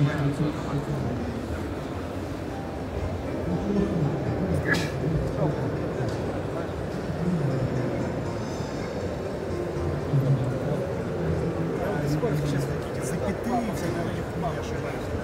Сколько сейчас такие запятые, всегда не ошибаюсь.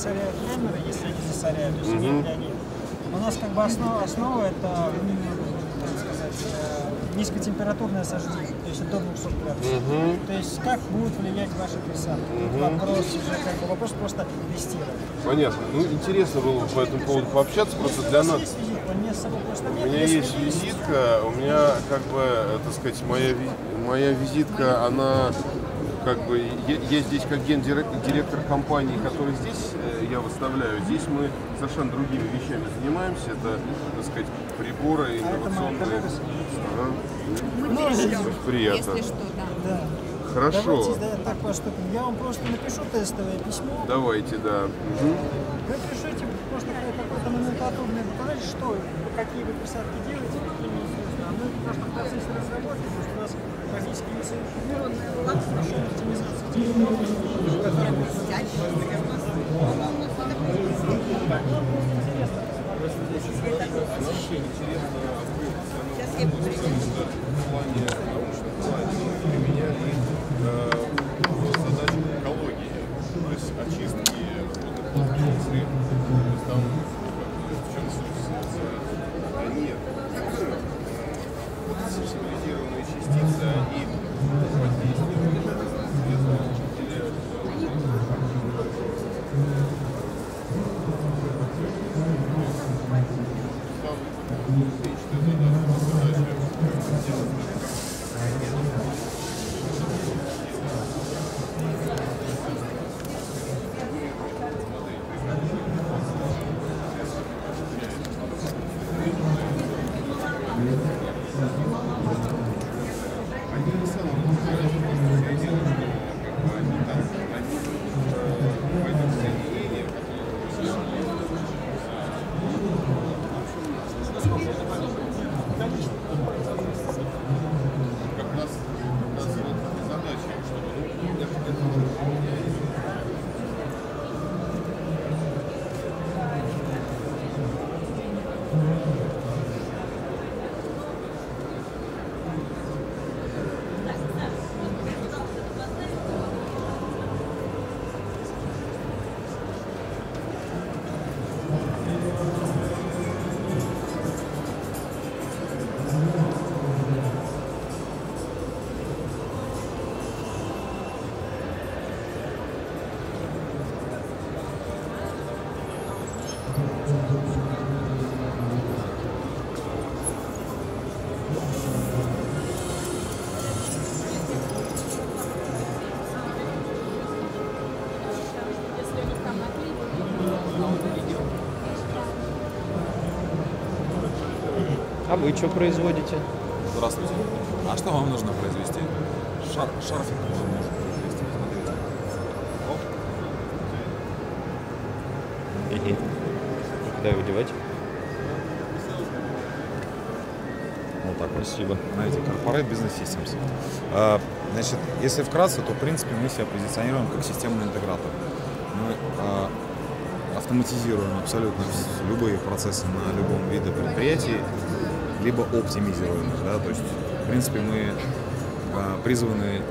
Засоряют камеры, если они засоряют, то есть нет ли они. У нас как бы основа, основа это, м, так сказать, э, низкотемпературное сожжение, то есть до 200 градусов. То есть как будут влиять ваши присадки? Тут Вопрос уже как бы вопрос просто тестирования. Понятно. Ну, интересно было по этому поводу пообщаться, просто для нас нас. есть визитка, у меня с собой просто У меня есть визитка, у меня, как бы, э, так сказать, моя, моя визитка, она, как бы, я, здесь как гендиректор компании, который здесь э, я выставляю, здесь мы совершенно другими вещами занимаемся, это, так сказать, приборы А инновационные. Ага. Мы Ну, приятно. если что, да. Да. Хорошо, Давайте да, так поступим. Я вам просто напишу тестовое письмо. давайте, да. Мгм. Вы пишите просто какой-то номенклатурный показатель, что, какие вы присадки делаете, какие не. А мы просто в процессе разработки, потому что у нас практически не совершенный прошел оптимизацию технологий. Сейчас я буду применяли э, в задачах экологии, то есть очистки водных средств. То есть там в чем суть? Э, Нет. Вот сенсибилизированные частицы, они вы что производите? Здравствуйте. А что вам нужно произвести? Шар, шарфик вам нужно произвести. Смотрите. Оп. Куда его девать? Вот так вот. Спасибо. Знаете, Corporate Business Systems. А, Значит, если вкратце, то, в принципе, мы себя позиционируем как системный интегратор. Мы а, автоматизируем абсолютно любые процессы на любом виде предприятий, либо оптимизируем их, да, то есть, в принципе, мы а, призваны